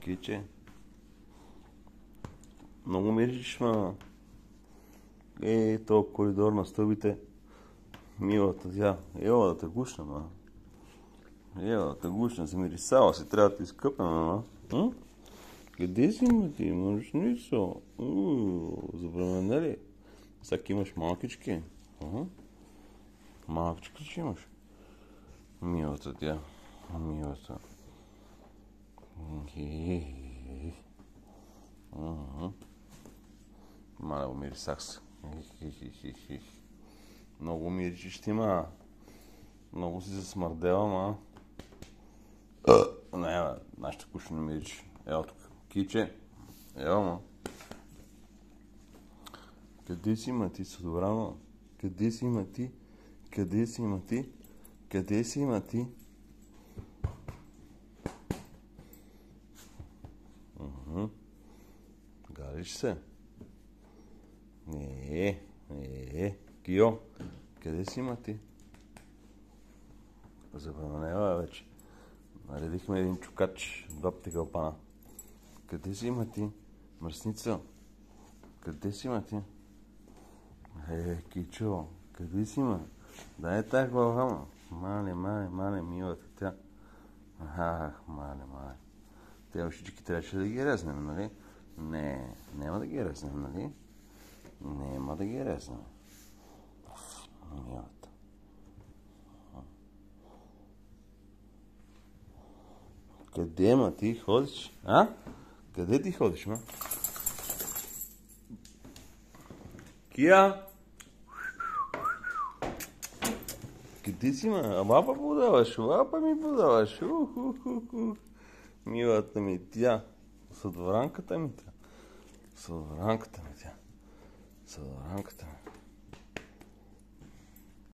Киче. Много мириш, ма. Е, то коридор на стълбите. Милата тя. Ела да те гушна, ма. Ела да те гушна, се мирисала си, трябва да ти изкъпна, ма. Къде си, ма ти? Имаш нищо. Забранена ли? Сега имаш малкички. Малкички ще имаш. Милата тя. Милата. Мале, умирисах се. Много миричиш ти, ма. Много си се смърдела, ма. Не, бе, нашата куша не мириш. Ела тук. Киче. Ела, ма. Къде си, ма ти, Содорано? Къде си, ма ти? Къде си, ма ти? Къде си, ма ти? Галиш се? Не, не, Кио, къде си ма ти? Забранева вече. Наредихме един чукач, два птегълпана. Къде си има ти? Мръсница. Къде си има ти? Е, кичо, къде си ма? Дай тази глава, ма. Мале, мале, мале, милата тя. Ах, мале, мале. Те ушички трябваше да ги резнем, нали? Не, няма да ги резнем, нали? Няма да ги резнем. Милата. Къде, ма, ти ходиш? А? Къде ти ходиш, ма? Кия? Къде си, ма? А лапа подаваш, лапа ми подаваш. Милата ми тя. Съдваранката ми тя. そうランクくてじゃそうランクくて。